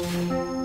Música